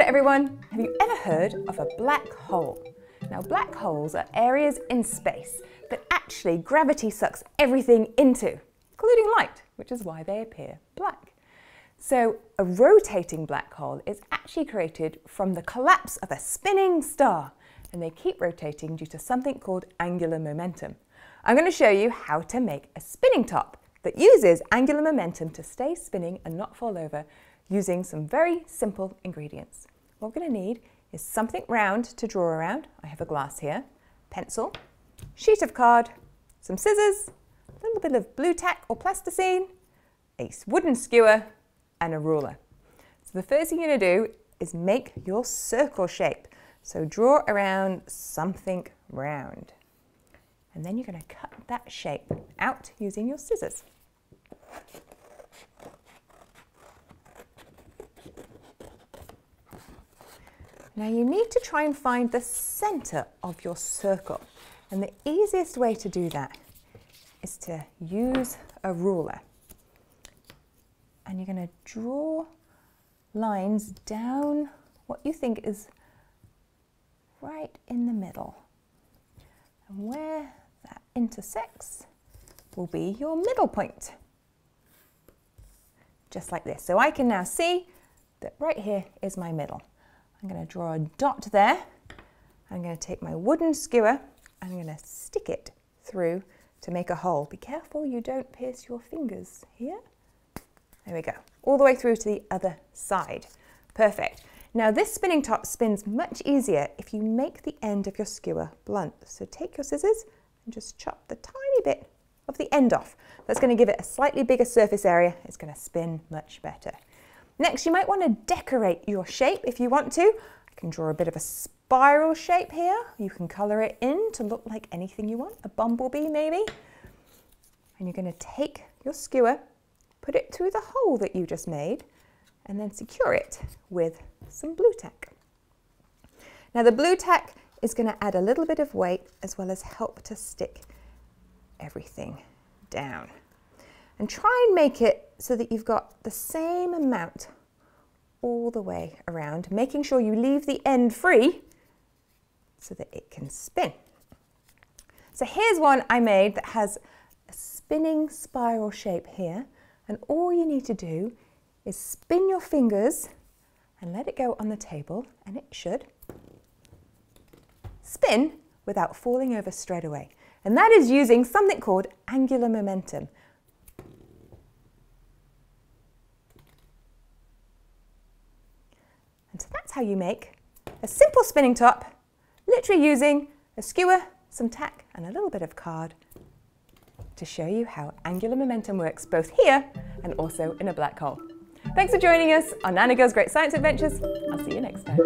everyone, have you ever heard of a black hole? Now black holes are areas in space that actually gravity sucks everything into, including light, which is why they appear black. So a rotating black hole is actually created from the collapse of a spinning star and they keep rotating due to something called angular momentum. I'm going to show you how to make a spinning top that uses angular momentum to stay spinning and not fall over using some very simple ingredients. What we're going to need is something round to draw around. I have a glass here, pencil, sheet of card, some scissors, a little bit of Blu Tack or plasticine, a wooden skewer and a ruler. So the first thing you're going to do is make your circle shape. So draw around something round. And then you're going to cut that shape out using your scissors. Now you need to try and find the center of your circle. And the easiest way to do that is to use a ruler. And you're going to draw lines down what you think is right in the middle. And where that intersects will be your middle point. Just like this. So I can now see that right here is my middle. I'm going to draw a dot there. I'm going to take my wooden skewer and I'm going to stick it through to make a hole. Be careful you don't pierce your fingers here. There we go. All the way through to the other side. Perfect. Now this spinning top spins much easier if you make the end of your skewer blunt. So take your scissors and just chop the tiny bit of the end off. That's going to give it a slightly bigger surface area. It's going to spin much better. Next, you might want to decorate your shape if you want to. I can draw a bit of a spiral shape here. You can colour it in to look like anything you want, a bumblebee maybe. And you're going to take your skewer, put it through the hole that you just made, and then secure it with some Blu Tack. Now the Blu Tack is going to add a little bit of weight as well as help to stick everything down. And try and make it so that you've got the same amount all the way around, making sure you leave the end free so that it can spin. So here's one I made that has a spinning spiral shape here. And all you need to do is spin your fingers and let it go on the table and it should spin without falling over straight away. And that is using something called angular momentum. And so how you make a simple spinning top, literally using a skewer, some tack and a little bit of card to show you how angular momentum works both here and also in a black hole. Thanks for joining us on Nanogirl's Great Science Adventures. I'll see you next time.